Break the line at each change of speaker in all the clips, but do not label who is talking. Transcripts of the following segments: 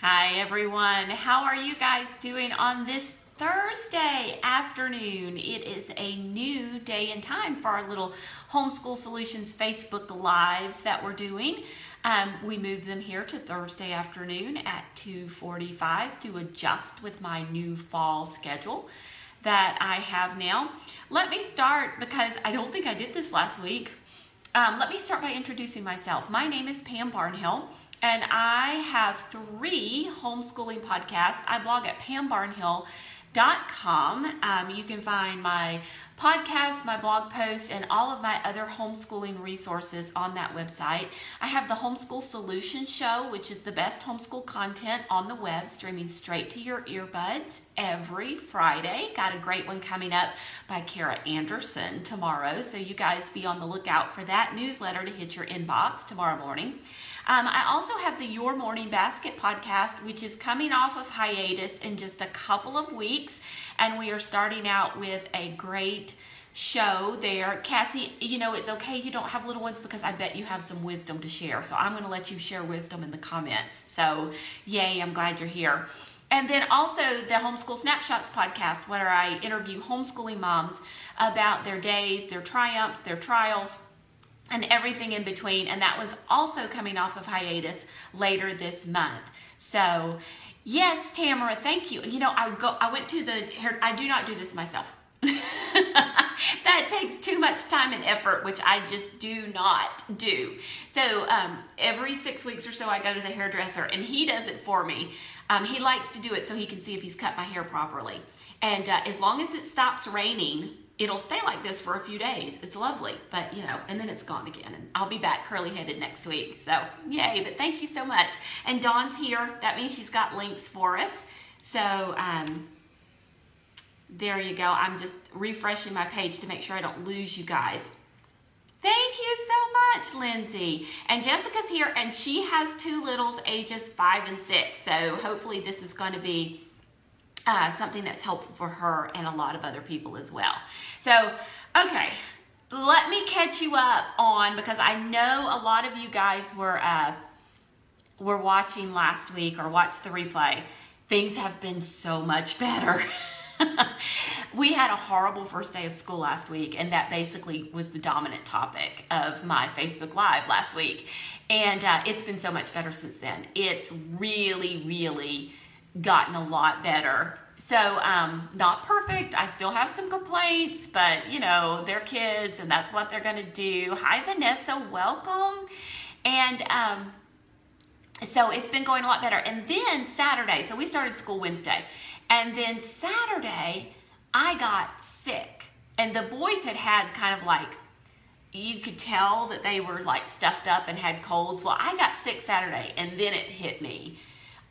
Hi, everyone. How are you guys doing on this Thursday afternoon? It is a new day and time for our little Homeschool Solutions Facebook Lives that we're doing. Um, we moved them here to Thursday afternoon at 2.45 to adjust with my new fall schedule that I have now. Let me start because I don't think I did this last week. Um, let me start by introducing myself. My name is Pam Barnhill and I have three homeschooling podcasts. I blog at pambarnhill.com. Um, you can find my podcast, my blog post, and all of my other homeschooling resources on that website. I have the Homeschool Solution Show, which is the best homeschool content on the web, streaming straight to your earbuds every Friday. Got a great one coming up by Kara Anderson tomorrow, so you guys be on the lookout for that newsletter to hit your inbox tomorrow morning. Um, I also have the Your Morning Basket podcast, which is coming off of hiatus in just a couple of weeks. And we are starting out with a great show there. Cassie, you know, it's okay you don't have little ones because I bet you have some wisdom to share. So I'm going to let you share wisdom in the comments. So, yay, I'm glad you're here. And then also the Homeschool Snapshots podcast, where I interview homeschooling moms about their days, their triumphs, their trials, and everything in between. And that was also coming off of hiatus later this month. So, yes, Tamara, thank you. You know, I go. I went to the hair. I do not do this myself. that takes too much time and effort, which I just do not do. So um, every six weeks or so, I go to the hairdresser, and he does it for me. Um, he likes to do it so he can see if he's cut my hair properly. And uh, as long as it stops raining, it'll stay like this for a few days. It's lovely, but you know, and then it's gone again. And I'll be back curly headed next week. So yay, but thank you so much. And Dawn's here. That means she's got links for us. So um, there you go. I'm just refreshing my page to make sure I don't lose you guys. Thank you so much, Lindsay. And Jessica's here, and she has two littles, ages five and six. So hopefully this is going to be uh, something that's helpful for her and a lot of other people as well. So, okay, let me catch you up on because I know a lot of you guys were uh, were watching last week or watched the replay. Things have been so much better. we had a horrible first day of school last week, and that basically was the dominant topic of my Facebook Live last week. And uh, it's been so much better since then. It's really, really gotten a lot better. So, um, not perfect. I still have some complaints, but you know, they're kids and that's what they're going to do. Hi, Vanessa. Welcome. And, um, so it's been going a lot better. And then Saturday, so we started school Wednesday. And then Saturday, I got sick. And the boys had had kind of like, you could tell that they were like stuffed up and had colds. Well, I got sick Saturday and then it hit me.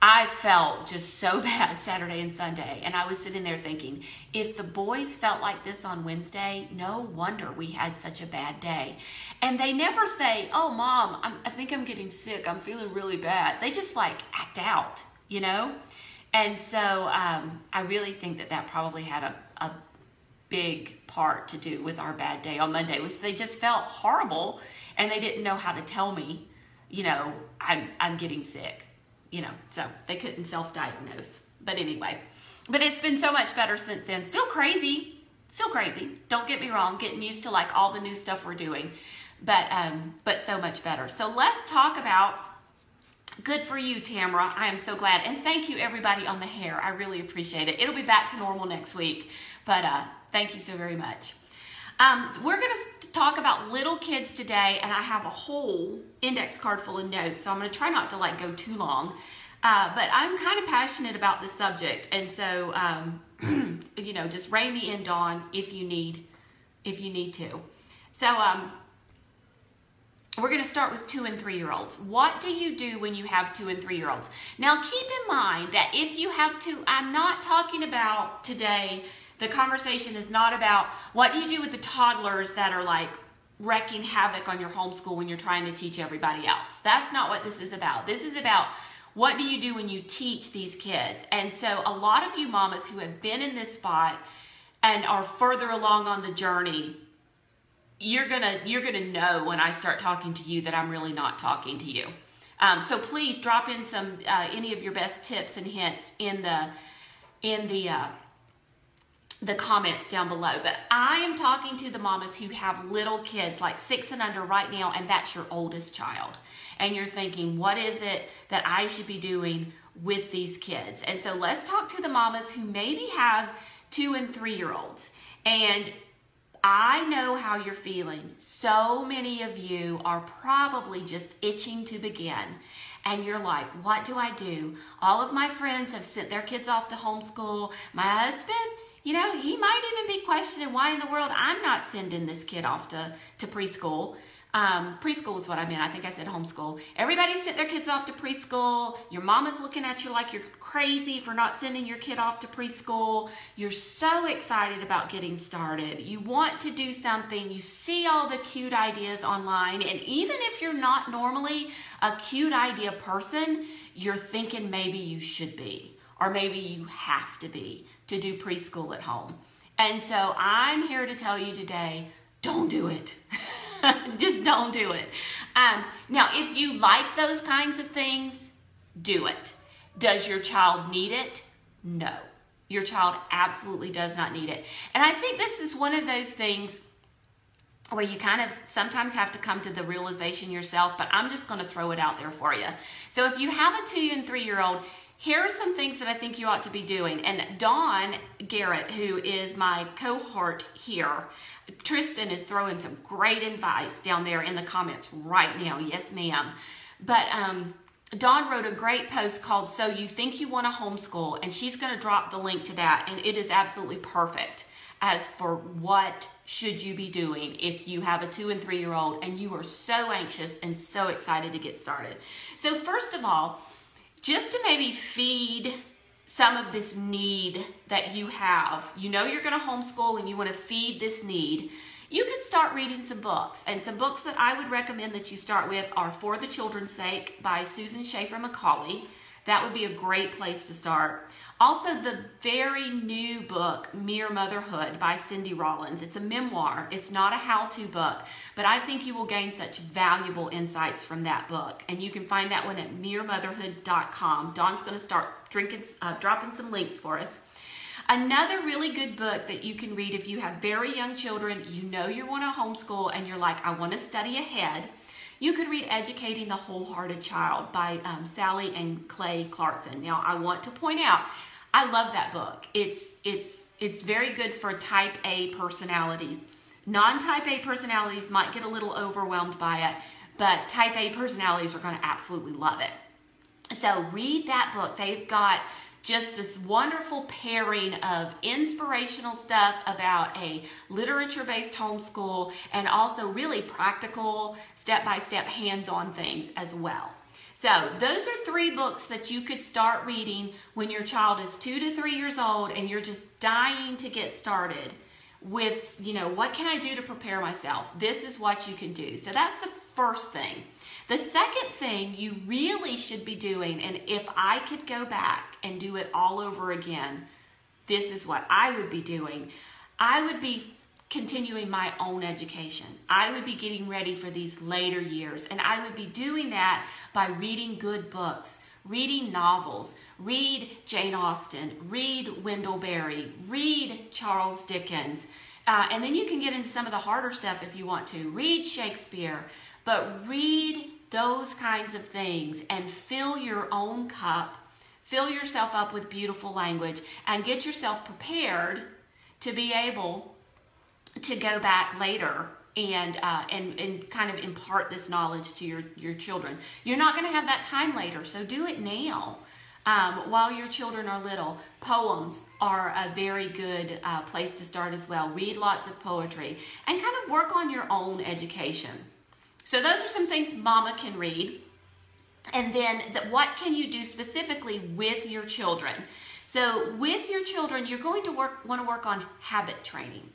I felt just so bad Saturday and Sunday. And I was sitting there thinking, if the boys felt like this on Wednesday, no wonder we had such a bad day. And they never say, oh, mom, I'm, i think I'm getting sick. I'm feeling really bad. They just like act out, you know? And so um, I really think that that probably had a, a big part to do with our bad day on Monday was they just felt horrible and they didn't know how to tell me, you know, I'm, I'm getting sick you know, so they couldn't self-diagnose. But anyway, but it's been so much better since then. Still crazy, still crazy. Don't get me wrong, getting used to like all the new stuff we're doing, but um, but so much better. So let's talk about. Good for you, Tamara. I am so glad. And thank you, everybody on the hair. I really appreciate it. It'll be back to normal next week, but uh, thank you so very much. Um, we're going to talk about little kids today, and I have a whole index card full of notes, so I'm going to try not to like go too long. Uh, but I'm kind of passionate about this subject, and so um, you know, just rein me in, Dawn, if you need, if you need to. So um, we're going to start with two and three year olds. What do you do when you have two and three year olds? Now, keep in mind that if you have two, I'm not talking about today the conversation is not about what do you do with the toddlers that are like wrecking havoc on your homeschool when you're trying to teach everybody else. That's not what this is about. This is about what do you do when you teach these kids? And so a lot of you mamas who have been in this spot and are further along on the journey, you're going to you're to know when I start talking to you that I'm really not talking to you. Um, so please drop in some uh, any of your best tips and hints in the in the uh, the comments down below. But I am talking to the mamas who have little kids, like six and under right now, and that's your oldest child. And you're thinking, what is it that I should be doing with these kids? And so let's talk to the mamas who maybe have two and three year olds. And I know how you're feeling. So many of you are probably just itching to begin. And you're like, what do I do? All of my friends have sent their kids off to homeschool. My husband, you know, he might even be questioning why in the world I'm not sending this kid off to, to preschool. Um, preschool is what I meant. I think I said homeschool. Everybody sent their kids off to preschool. Your mama's looking at you like you're crazy for not sending your kid off to preschool. You're so excited about getting started. You want to do something. You see all the cute ideas online. And even if you're not normally a cute idea person, you're thinking maybe you should be, or maybe you have to be to do preschool at home. And so I'm here to tell you today don't do it. Just don't do it. Um, now, if you like those kinds of things, do it. Does your child need it? No. Your child absolutely does not need it. And I think this is one of those things where you kind of sometimes have to come to the realization yourself, but I'm just going to throw it out there for you. So if you have a two and three year old, here are some things that I think you ought to be doing. And Dawn Garrett, who is my cohort here, Tristan is throwing some great advice down there in the comments right now. Yes, ma'am. But um, Dawn wrote a great post called So You Think You Want to Homeschool, and she's going to drop the link to that, and it is absolutely perfect as for what should you be doing if you have a two and three year old and you are so anxious and so excited to get started. So first of all, just to maybe feed some of this need that you have. You know you're going to homeschool and you want to feed this need. You can start reading some books. And some books that I would recommend that you start with are For the Children's Sake by Susan Schaefer Macaulay. That would be a great place to start. Also, the very new book, Mere Motherhood by Cindy Rollins. It's a memoir. It's not a how-to book, but I think you will gain such valuable insights from that book. And you can find that one at meremotherhood.com. Dawn's going to start drinking, uh, dropping some links for us. Another really good book that you can read if you have very young children, you know you want to homeschool and you're like, I want to study ahead. You could read Educating the Wholehearted Child by um, Sally and Clay Clarkson. Now, I want to point out, I love that book. It's, it's, it's very good for type A personalities. Non-type A personalities might get a little overwhelmed by it, but type A personalities are going to absolutely love it. So read that book. They've got just this wonderful pairing of inspirational stuff about a literature based homeschool and also really practical, step by step, hands on things as well. So, those are three books that you could start reading when your child is two to three years old and you're just dying to get started with, you know, what can I do to prepare myself? This is what you can do. So, that's the first thing. The second thing you really should be doing, and if I could go back and do it all over again, this is what I would be doing. I would be continuing my own education. I would be getting ready for these later years, and I would be doing that by reading good books, reading novels, read Jane Austen, read Wendell Berry, read Charles Dickens, uh, and then you can get into some of the harder stuff if you want to. Read Shakespeare, but read those kinds of things and fill your own cup, fill yourself up with beautiful language, and get yourself prepared to be able to go back later and, uh, and, and kind of impart this knowledge to your, your children. You're not going to have that time later, so do it now. Um, while your children are little, poems are a very good uh, place to start as well. Read lots of poetry and kind of work on your own education. So those are some things mama can read. And then the, what can you do specifically with your children? So with your children, you're going to work want to work on habit training.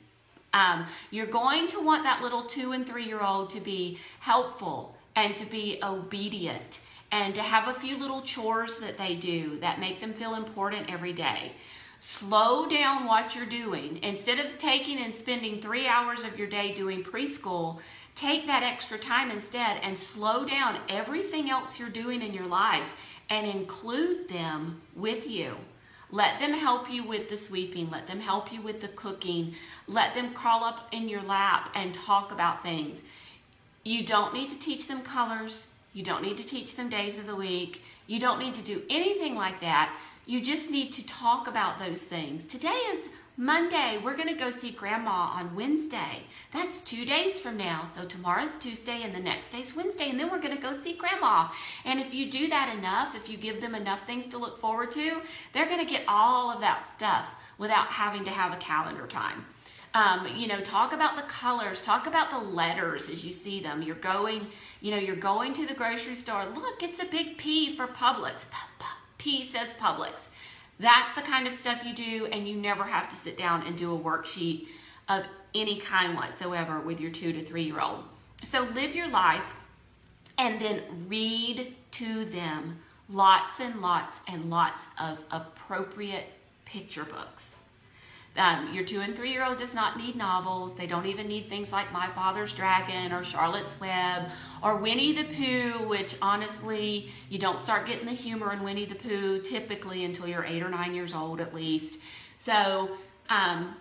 Um, you're going to want that little two and three year old to be helpful and to be obedient and to have a few little chores that they do that make them feel important every day. Slow down what you're doing. Instead of taking and spending three hours of your day doing preschool, take that extra time instead and slow down everything else you're doing in your life and include them with you. Let them help you with the sweeping. Let them help you with the cooking. Let them crawl up in your lap and talk about things. You don't need to teach them colors. You don't need to teach them days of the week. You don't need to do anything like that. You just need to talk about those things. Today is Monday, we're going to go see Grandma on Wednesday. That's two days from now. So tomorrow's Tuesday and the next day's Wednesday, and then we're going to go see Grandma. And if you do that enough, if you give them enough things to look forward to, they're going to get all of that stuff without having to have a calendar time. Um, you know, talk about the colors, talk about the letters as you see them. You're going, you know, you're going to the grocery store. Look, it's a big P for Publix. P says Publix. That's the kind of stuff you do, and you never have to sit down and do a worksheet of any kind whatsoever with your two to three year old. So live your life and then read to them lots and lots and lots of appropriate picture books. Um, your two and three year old does not need novels. They don't even need things like My Father's Dragon or Charlotte's Web or Winnie the Pooh, which honestly, you don't start getting the humor in Winnie the Pooh typically until you're eight or nine years old at least. So, um,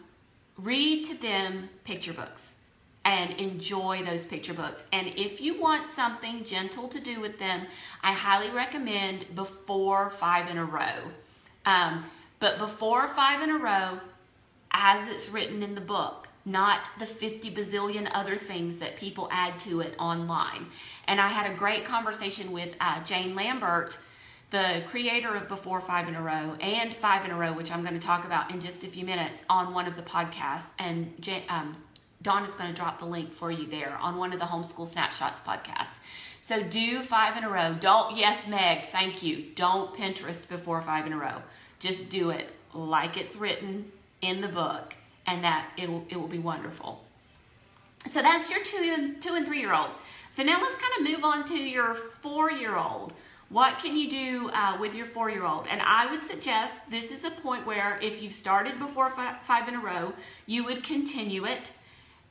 read to them picture books and enjoy those picture books. And if you want something gentle to do with them, I highly recommend Before Five in a Row. Um, but Before Five in a Row, as it's written in the book, not the 50 bazillion other things that people add to it online. And I had a great conversation with uh, Jane Lambert, the creator of Before Five in a Row and Five in a Row, which I'm going to talk about in just a few minutes on one of the podcasts. And Jane, um, Dawn is going to drop the link for you there on one of the Homeschool Snapshots podcasts. So do five in a row. Don't, yes, Meg, thank you. Don't Pinterest before five in a row. Just do it like it's written in the book and that it will, it will be wonderful. So that's your two and, two and three year old. So now let's kind of move on to your four year old. What can you do uh, with your four year old? And I would suggest this is a point where if you've started before five, five in a row, you would continue it.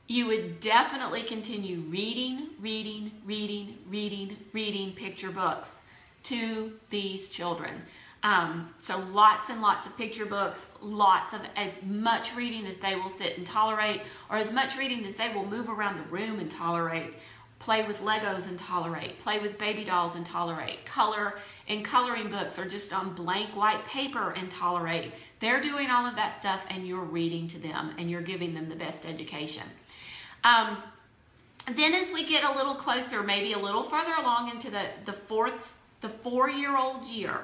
You would definitely continue reading, reading, reading, reading, reading picture books to these children. Um, so lots and lots of picture books, lots of as much reading as they will sit and tolerate, or as much reading as they will move around the room and tolerate. Play with Legos and tolerate. Play with baby dolls and tolerate. Color in coloring books or just on blank white paper and tolerate. They're doing all of that stuff and you're reading to them and you're giving them the best education. Um, then as we get a little closer, maybe a little further along into the, the fourth, the four-year-old year,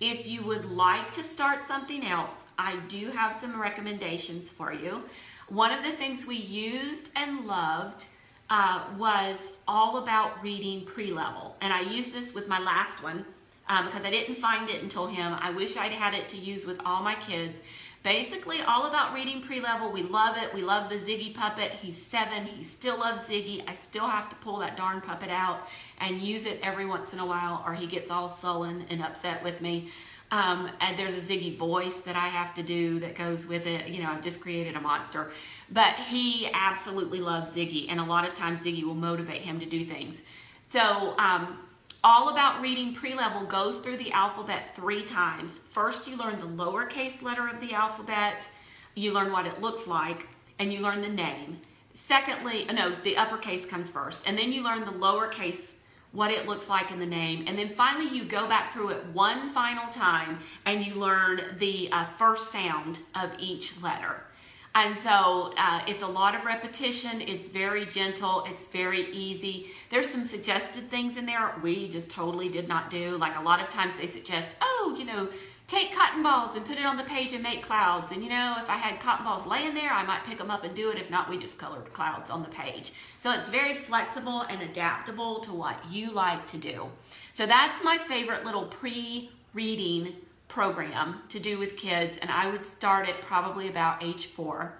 if you would like to start something else, I do have some recommendations for you. One of the things we used and loved uh, was all about reading pre-level. And I used this with my last one um, because I didn't find it until him. I wish I'd had it to use with all my kids. Basically, all about reading pre-level. We love it. We love the Ziggy puppet. He's seven. He still loves Ziggy. I still have to pull that darn puppet out and use it every once in a while or he gets all sullen and upset with me. Um, and there's a Ziggy voice that I have to do that goes with it. You know, I've just created a monster. But he absolutely loves Ziggy, and a lot of times Ziggy will motivate him to do things. So um, all About Reading Pre-Level goes through the alphabet three times. First, you learn the lowercase letter of the alphabet. You learn what it looks like, and you learn the name. Secondly, no, the uppercase comes first, and then you learn the lowercase, what it looks like in the name, and then finally you go back through it one final time, and you learn the uh, first sound of each letter. And so uh, it's a lot of repetition. It's very gentle. It's very easy. There's some suggested things in there we just totally did not do. Like a lot of times they suggest, oh, you know, take cotton balls and put it on the page and make clouds. And you know, if I had cotton balls laying there, I might pick them up and do it. If not, we just colored clouds on the page. So it's very flexible and adaptable to what you like to do. So that's my favorite little pre-reading program to do with kids, and I would start it probably about age four.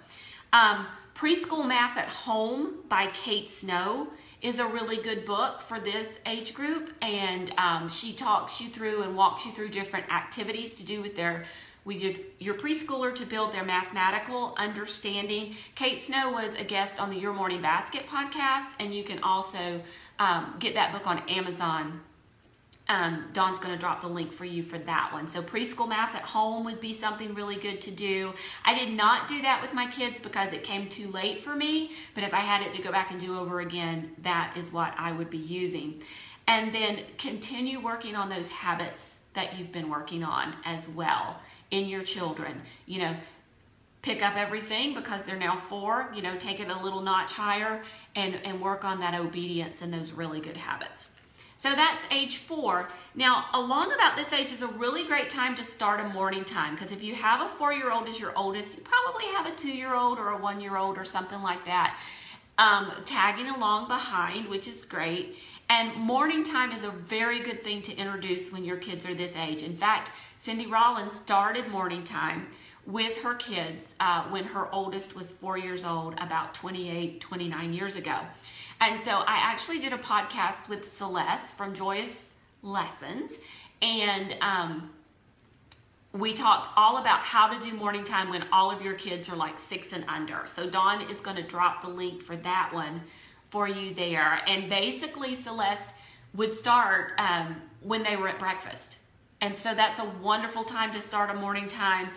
Um, Preschool Math at Home by Kate Snow is a really good book for this age group, and um, she talks you through and walks you through different activities to do with their with your, your preschooler to build their mathematical understanding. Kate Snow was a guest on the Your Morning Basket podcast, and you can also um, get that book on Amazon. Um, Dawn's going to drop the link for you for that one. So, preschool math at home would be something really good to do. I did not do that with my kids because it came too late for me, but if I had it to go back and do over again, that is what I would be using. And then continue working on those habits that you've been working on as well in your children. You know, pick up everything because they're now four, you know, take it a little notch higher and, and work on that obedience and those really good habits. So that's age four. Now, along about this age is a really great time to start a morning time because if you have a four year old as your oldest, you probably have a two year old or a one year old or something like that um, tagging along behind, which is great. And morning time is a very good thing to introduce when your kids are this age. In fact, Cindy Rollins started morning time with her kids uh, when her oldest was four years old, about 28, 29 years ago. And so I actually did a podcast with Celeste from Joyous Lessons, and um, we talked all about how to do morning time when all of your kids are like six and under. So Dawn is going to drop the link for that one for you there. And basically, Celeste would start um, when they were at breakfast. And so that's a wonderful time to start a morning time.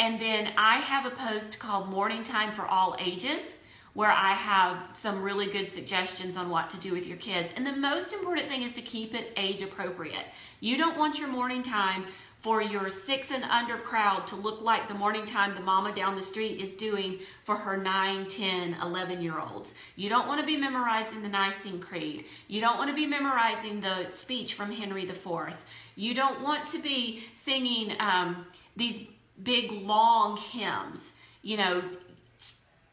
And then I have a post called Morning Time for All Ages where I have some really good suggestions on what to do with your kids. And the most important thing is to keep it age appropriate. You don't want your morning time for your six and under crowd to look like the morning time the mama down the street is doing for her 9, 10, 11 year olds. You don't want to be memorizing the Nicene Creed. You don't want to be memorizing the speech from Henry IV. You don't want to be singing um, these big long hymns. You know,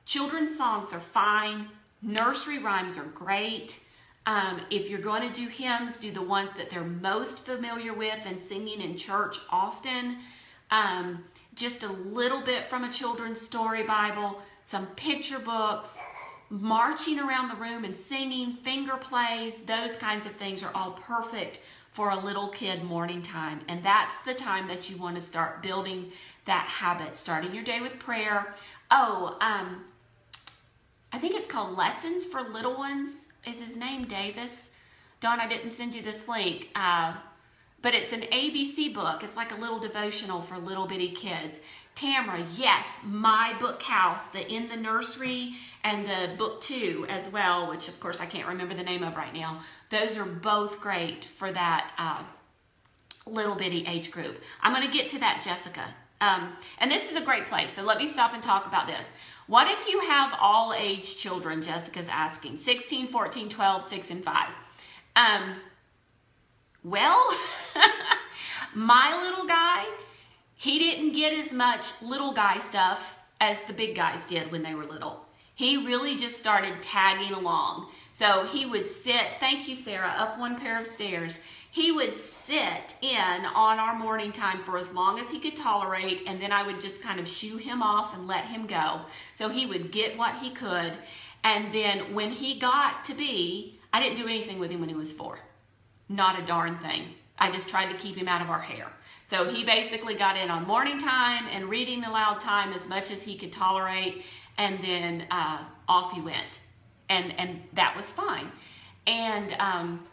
children's songs are fine, nursery rhymes are great. Um, if you're going to do hymns, do the ones that they're most familiar with and singing in church often. Um, just a little bit from a children's story Bible, some picture books, marching around the room and singing, finger plays, those kinds of things are all perfect for a little kid morning time. And that's the time that you want to start building that habit, starting your day with prayer. Oh, um, I think it's called Lessons for Little Ones is his name Davis? Dawn, I didn't send you this link, uh, but it's an ABC book. It's like a little devotional for little bitty kids. Tamara, yes, my book house, the in the nursery and the book two as well, which of course I can't remember the name of right now. Those are both great for that uh, little bitty age group. I'm going to get to that, Jessica. Um, and this is a great place. So let me stop and talk about this. What if you have all age children? Jessica's asking 16, 14, 12, 6, and 5. Um, well, my little guy, he didn't get as much little guy stuff as the big guys did when they were little. He really just started tagging along. So he would sit, thank you, Sarah, up one pair of stairs he would sit in on our morning time for as long as he could tolerate, and then I would just kind of shoo him off and let him go. So he would get what he could. And then when he got to be, I didn't do anything with him when he was four. Not a darn thing. I just tried to keep him out of our hair. So he basically got in on morning time and reading aloud time as much as he could tolerate, and then uh, off he went. And, and that was fine. And um,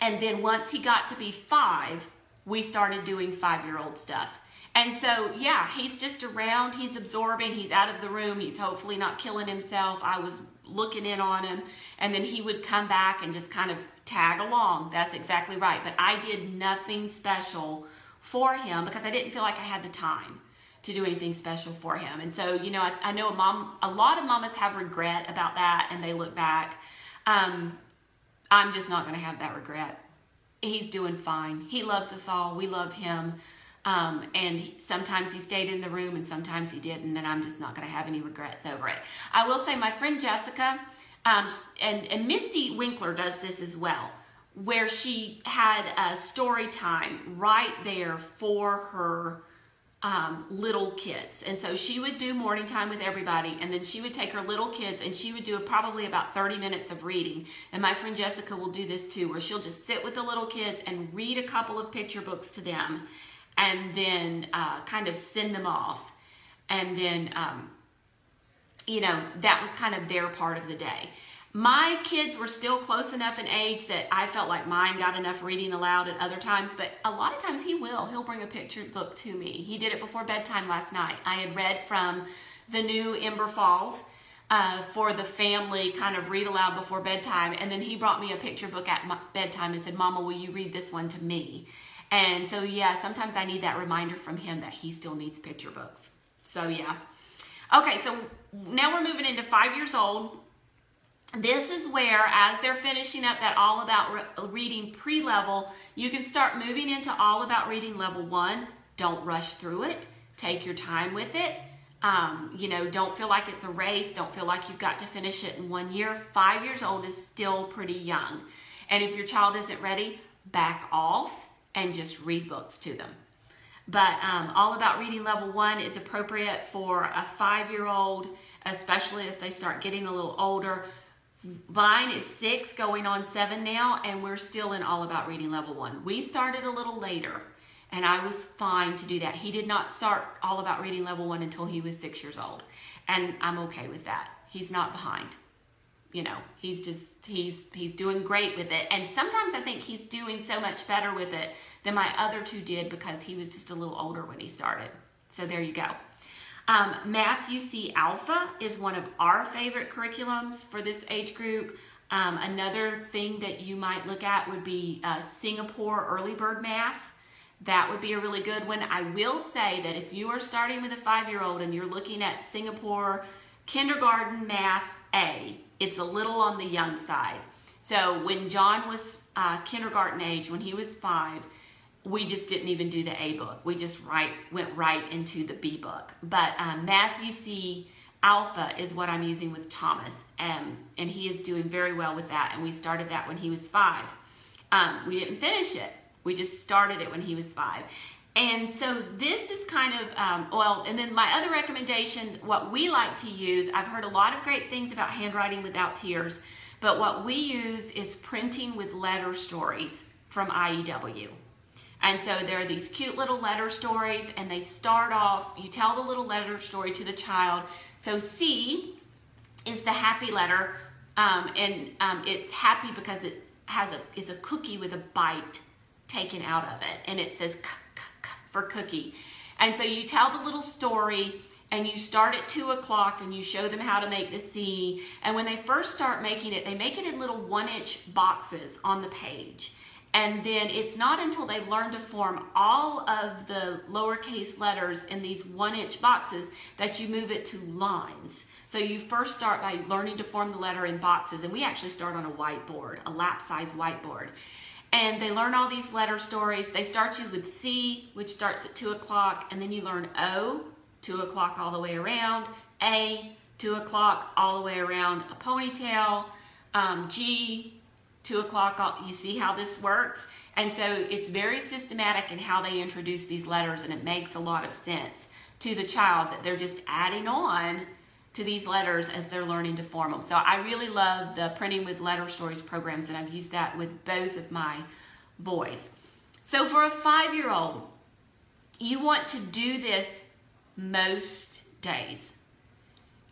and then once he got to be five, we started doing five year old stuff. And so, yeah, he's just around, he's absorbing, he's out of the room, he's hopefully not killing himself. I was looking in on him, and then he would come back and just kind of tag along. That's exactly right. But I did nothing special for him because I didn't feel like I had the time to do anything special for him. And so, you know, I, I know a mom, a lot of mamas have regret about that, and they look back. Um, I'm just not going to have that regret. He's doing fine. He loves us all. We love him. Um, and sometimes he stayed in the room and sometimes he didn't, and I'm just not going to have any regrets over it. I will say, my friend Jessica um, and, and Misty Winkler does this as well, where she had a story time right there for her um, little kids. And so she would do morning time with everybody, and then she would take her little kids and she would do probably about 30 minutes of reading. And my friend Jessica will do this too, where she'll just sit with the little kids and read a couple of picture books to them. and then uh, kind of send them off. And then, um, you know, that was kind of their part of the day. My kids were still close enough in age that I felt like mine got enough reading aloud at other times, but a lot of times he will. He'll bring a picture book to me. He did it before bedtime last night. I had read from the new Ember Falls uh, for the family kind of read aloud before bedtime, and then he brought me a picture book at bedtime and said, Mama, will you read this one to me? And so, yeah, sometimes I need that reminder from him that he still needs picture books. So, yeah. Okay, so now we're moving into five years old this is where, as they're finishing up that All About Re Reading pre-level, you can start moving into All About Reading level one. Don't rush through it. Take your time with it. Um, you know, don't feel like it's a race. Don't feel like you've got to finish it in one year. Five years old is still pretty young. And if your child isn't ready, back off and just read books to them. But um, All About Reading level one is appropriate for a five-year-old, especially as they start getting a little older Mine is six going on seven now, and we're still in All About Reading Level One. We started a little later, and I was fine to do that. He did not start All About Reading Level One until he was six years old, and I'm okay with that. He's not behind. You know, he's just he's he's doing great with it, and sometimes I think he's doing so much better with it than my other two did because he was just a little older when he started. So there you go. Um, Math-U-See Alpha is one of our favorite curriculums for this age group. Um, another thing that you might look at would be uh, Singapore Early Bird Math. That would be a really good one. I will say that if you are starting with a five-year-old and you're looking at Singapore Kindergarten Math A, it's a little on the young side. So when John was uh, kindergarten age, when he was five, we just didn't even do the A book. We just right went right into the B book. But um, Math-U-See Alpha is what I'm using with Thomas, um, and he is doing very well with that. And we started that when he was five. Um, we didn't finish it. We just started it when he was five. And so this is kind of, um, well, and then my other recommendation, what we like to use, I've heard a lot of great things about handwriting without tears, but what we use is printing with letter stories from IEW. And so there are these cute little letter stories, and they start off, you tell the little letter story to the child. So C is the happy letter, um, and um, it's happy because it has a is a cookie with a bite taken out of it, and it says k, k, k for cookie. And so you tell the little story, and you start at two o'clock, and you show them how to make the C. And when they first start making it, they make it in little one-inch boxes on the page. And then it's not until they've learned to form all of the lowercase letters in these one inch boxes that you move it to lines. So you first start by learning to form the letter in boxes. And we actually start on a whiteboard, a lap size whiteboard. And they learn all these letter stories. They start you with C, which starts at two o'clock. And then you learn O, two o'clock all the way around. A, two o'clock all the way around a ponytail. Um, G, two o'clock, you see how this works? And so it's very systematic in how they introduce these letters and it makes a lot of sense to the child that they're just adding on to these letters as they're learning to form them. So I really love the Printing with Letter Stories programs and I've used that with both of my boys. So for a five-year-old, you want to do this most days.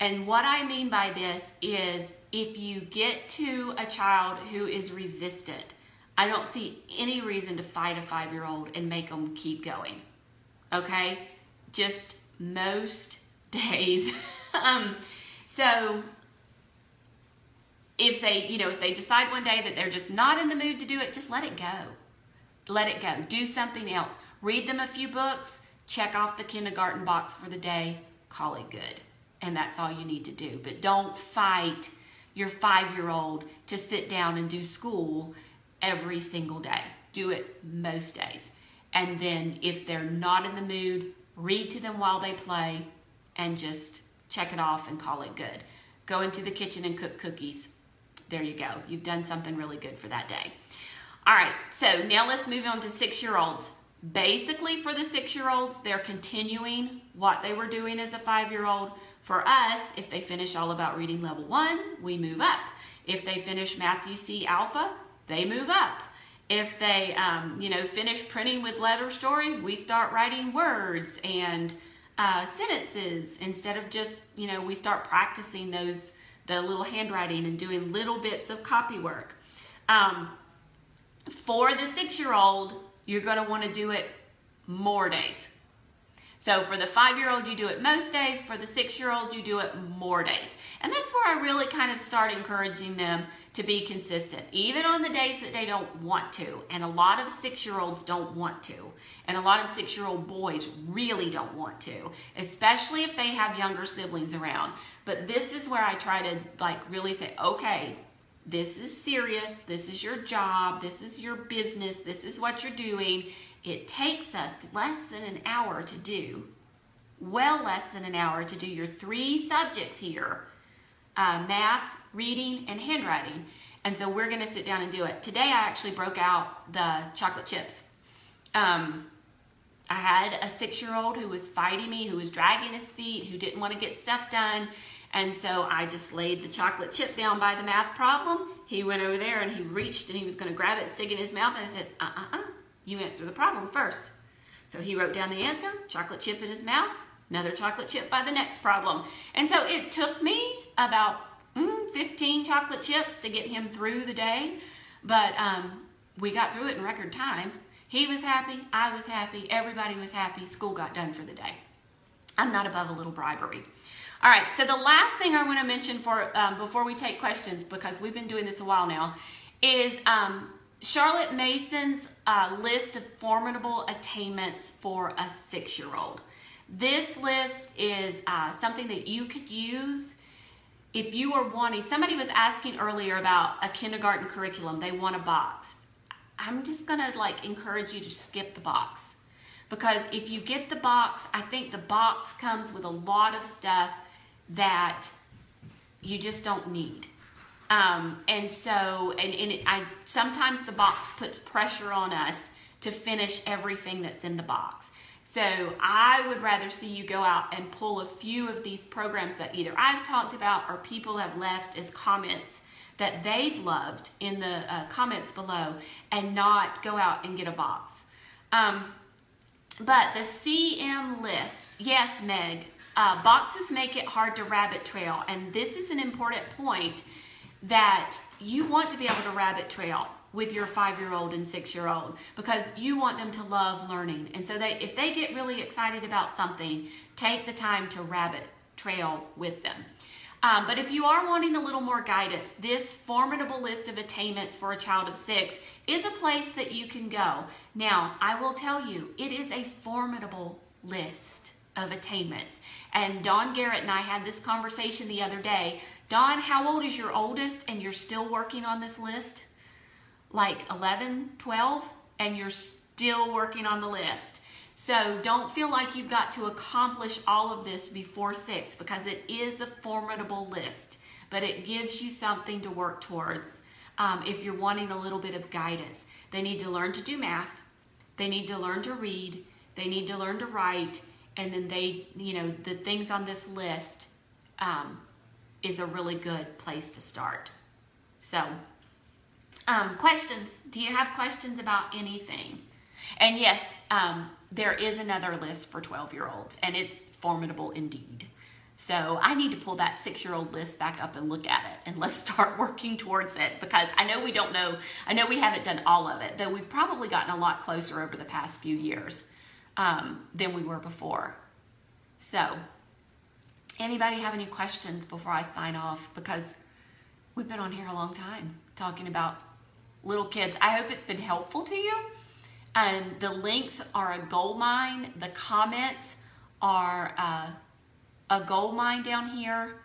And what I mean by this is if you get to a child who is resistant, I don't see any reason to fight a five year old and make them keep going. Okay? Just most days. um, so if they, you know, if they decide one day that they're just not in the mood to do it, just let it go. Let it go. Do something else. Read them a few books, check off the kindergarten box for the day, call it good. And that's all you need to do. But don't fight your five year old to sit down and do school every single day. Do it most days. And then if they're not in the mood, read to them while they play and just check it off and call it good. Go into the kitchen and cook cookies. There you go. You've done something really good for that day. All right, so now let's move on to six year olds. Basically, for the six year olds, they're continuing what they were doing as a five year old for us, if they finish All About Reading Level 1, we move up. If they finish Math-U-See Alpha, they move up. If they, um, you know, finish printing with letter stories, we start writing words and uh, sentences instead of just, you know, we start practicing those, the little handwriting and doing little bits of copy work. Um, for the six-year-old, you're going to want to do it more days. So for the five-year-old, you do it most days. For the six-year-old, you do it more days. And that's where I really kind of start encouraging them to be consistent, even on the days that they don't want to. And a lot of six-year-olds don't want to. And a lot of six-year-old boys really don't want to, especially if they have younger siblings around. But this is where I try to like really say, okay, this is serious. This is your job. This is your business. This is what you're doing. It takes us less than an hour to do, well less than an hour to do your three subjects here, uh, math, reading, and handwriting. And so we're gonna sit down and do it. Today I actually broke out the chocolate chips. Um, I had a six-year-old who was fighting me, who was dragging his feet, who didn't want to get stuff done. And so I just laid the chocolate chip down by the math problem. He went over there and he reached and he was going to grab it, stick it in his mouth, and I said, uh-uh-uh, you answer the problem first. So he wrote down the answer, chocolate chip in his mouth, another chocolate chip by the next problem. And so it took me about mm, 15 chocolate chips to get him through the day, but um, we got through it in record time. He was happy, I was happy, everybody was happy, school got done for the day. I'm not above a little bribery. All right, so the last thing I want to mention for um, before we take questions, because we've been doing this a while now, is um, Charlotte Mason's uh, list of formidable attainments for a six-year-old. This list is uh, something that you could use if you are wanting, somebody was asking earlier about a kindergarten curriculum, they want a box. I'm just gonna like encourage you to skip the box because if you get the box, I think the box comes with a lot of stuff that you just don't need. Um, and so, and, and it, I sometimes the box puts pressure on us to finish everything that's in the box. So I would rather see you go out and pull a few of these programs that either I've talked about or people have left as comments that they've loved in the uh, comments below and not go out and get a box. Um, but the CM list, yes, Meg, uh, boxes make it hard to rabbit trail. And this is an important point that you want to be able to rabbit trail with your five-year-old and six-year-old because you want them to love learning. And so they, if they get really excited about something, take the time to rabbit trail with them. Um, but if you are wanting a little more guidance, this formidable list of attainments for a child of six is a place that you can go. Now, I will tell you, it is a formidable list of attainments. And Dawn Garrett and I had this conversation the other day. Don, how old is your oldest and you're still working on this list? like 11, 12, and you're still working on the list. So don't feel like you've got to accomplish all of this before six because it is a formidable list, but it gives you something to work towards um, if you're wanting a little bit of guidance. They need to learn to do math. They need to learn to read. They need to learn to write. And then they, you know, the things on this list um, is a really good place to start. So um, questions. Do you have questions about anything? And yes, um, there is another list for 12 year olds, and it's formidable indeed. So I need to pull that six year old list back up and look at it, and let's start working towards it because I know we don't know, I know we haven't done all of it, though we've probably gotten a lot closer over the past few years um, than we were before. So, anybody have any questions before I sign off? Because we've been on here a long time talking about little kids. I hope it's been helpful to you. And the links are a gold mine. The comments are uh, a gold mine down here.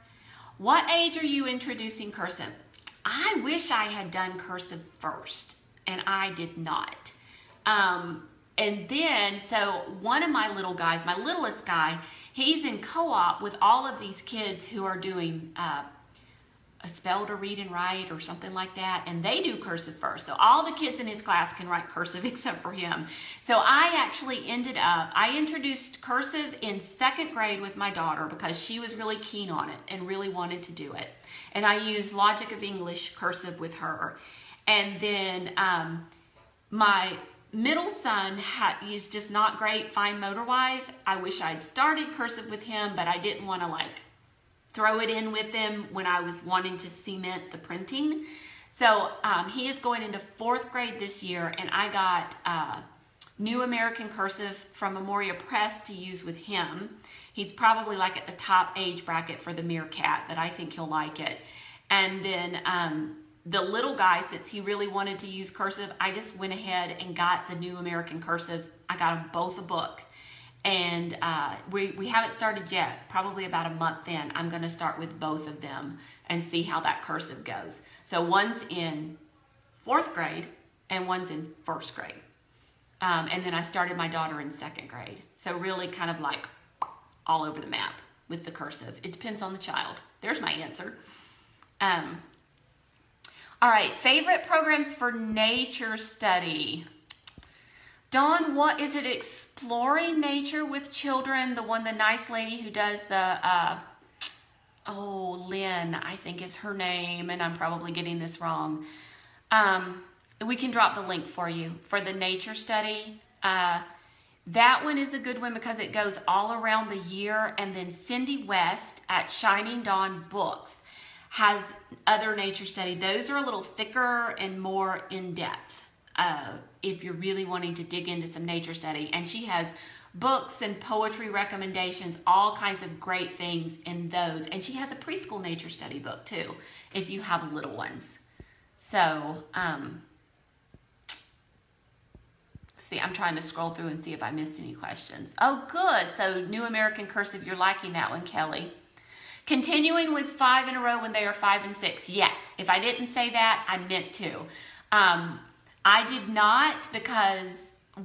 What age are you introducing cursive? I wish I had done cursive first, and I did not. Um, and then, so one of my little guys, my littlest guy, he's in co-op with all of these kids who are doing uh, a spell to read and write or something like that, and they do cursive first. So all the kids in his class can write cursive except for him. So I actually ended up, I introduced cursive in second grade with my daughter because she was really keen on it and really wanted to do it. And I used Logic of English cursive with her. And then um, my middle son ha- is just not great fine motor wise. I wish I'd started cursive with him, but I didn't want to like throw it in with him when I was wanting to cement the printing. So um, he is going into fourth grade this year, and I got uh, New American Cursive from Memoria Press to use with him. He's probably like at the top age bracket for the Meerkat, but I think he'll like it. And then um, the little guy, since he really wanted to use cursive, I just went ahead and got the New American Cursive. I got them both a book. And uh, we, we haven't started yet, probably about a month in. I'm going to start with both of them and see how that cursive goes. So one's in fourth grade and one's in first grade. Um, and then I started my daughter in second grade. So really kind of like all over the map with the cursive. It depends on the child. There's my answer. Um, all right, favorite programs for nature study. Dawn, what is it? Exploring nature with children. The one, the nice lady who does the, uh, oh, Lynn, I think is her name, and I'm probably getting this wrong. Um, we can drop the link for you for the nature study. Uh, that one is a good one because it goes all around the year. And then Cindy West at Shining Dawn Books has other nature study. Those are a little thicker and more in depth uh, if you're really wanting to dig into some nature study. And she has books and poetry recommendations, all kinds of great things in those. And she has a preschool nature study book too, if you have little ones. So, um, see, I'm trying to scroll through and see if I missed any questions. Oh, good. So, New American Cursive, you're liking that one, Kelly. Continuing with five in a row when they are five and six. Yes, if I didn't say that, I meant to. Um, I did not because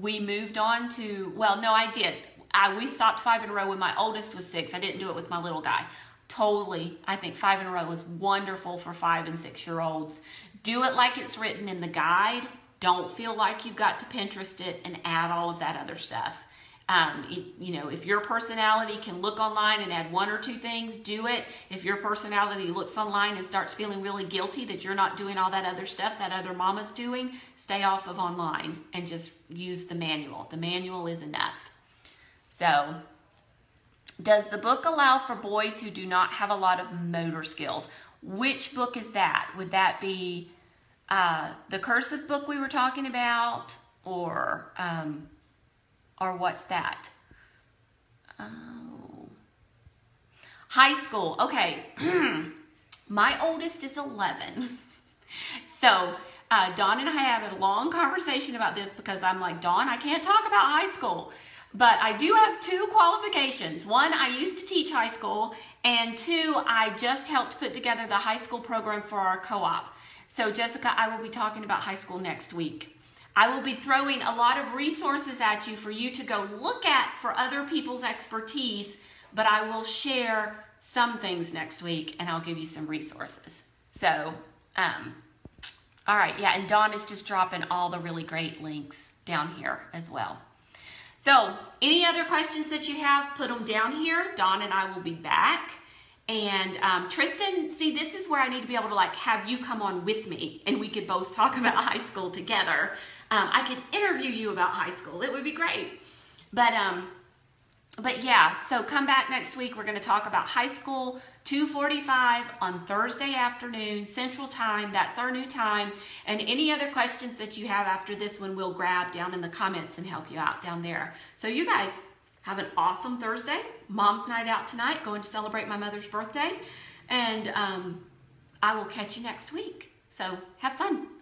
we moved on to, well, no, I did. I, we stopped five in a row when my oldest was six. I didn't do it with my little guy. Totally. I think five in a row is wonderful for five and six year olds. Do it like it's written in the guide. Don't feel like you've got to Pinterest it and add all of that other stuff. Um, it, you know, if your personality can look online and add one or two things, do it. If your personality looks online and starts feeling really guilty that you're not doing all that other stuff that other mama's doing, stay off of online and just use the manual. The manual is enough. So, does the book allow for boys who do not have a lot of motor skills? Which book is that? Would that be uh, the cursive book we were talking about, or um, or what's that? Oh. High school. Okay. My oldest is 11. So, uh, Dawn and I had a long conversation about this because I'm like, Dawn, I can't talk about high school. But I do have two qualifications. One, I used to teach high school, and two, I just helped put together the high school program for our co op. So, Jessica, I will be talking about high school next week. I will be throwing a lot of resources at you for you to go look at for other people's expertise, but I will share some things next week and I'll give you some resources. So, um, all right, yeah, and Dawn is just dropping all the really great links down here as well. So, any other questions that you have, put them down here. Dawn and I will be back. And um, Tristan, see, this is where I need to be able to like have you come on with me and we could both talk about high school together um, I could interview you about high school. It would be great. But um, but yeah, so come back next week. We're going to talk about high school 2:45 on Thursday afternoon Central Time. That's our new time. And any other questions that you have after this one, we'll grab down in the comments and help you out down there. So you guys have an awesome Thursday. Mom's night out tonight. Going to celebrate my mother's birthday, and um, I will catch you next week. So have fun.